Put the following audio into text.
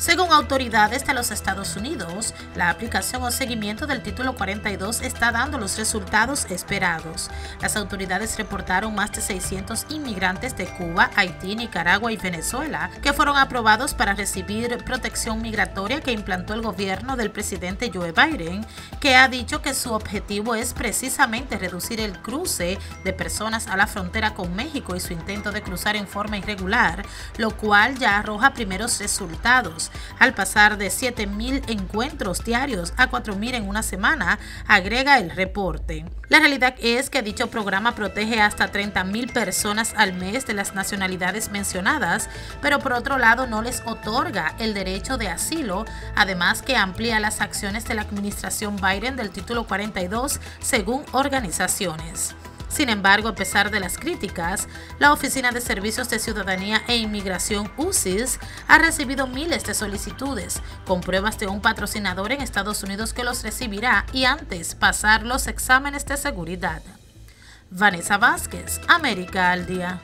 Según autoridades de los Estados Unidos, la aplicación o seguimiento del título 42 está dando los resultados esperados. Las autoridades reportaron más de 600 inmigrantes de Cuba, Haití, Nicaragua y Venezuela que fueron aprobados para recibir protección migratoria que implantó el gobierno del presidente Joe Biden, que ha dicho que su objetivo es precisamente reducir el cruce de personas a la frontera con México y su intento de cruzar en forma irregular, lo cual ya arroja primeros resultados al pasar de 7.000 encuentros diarios a 4.000 en una semana, agrega el reporte. La realidad es que dicho programa protege hasta 30.000 personas al mes de las nacionalidades mencionadas, pero por otro lado no les otorga el derecho de asilo, además que amplía las acciones de la administración Biden del título 42 según organizaciones. Sin embargo, a pesar de las críticas, la Oficina de Servicios de Ciudadanía e Inmigración UCIS ha recibido miles de solicitudes con pruebas de un patrocinador en Estados Unidos que los recibirá y antes pasar los exámenes de seguridad. Vanessa Vázquez, América al Día.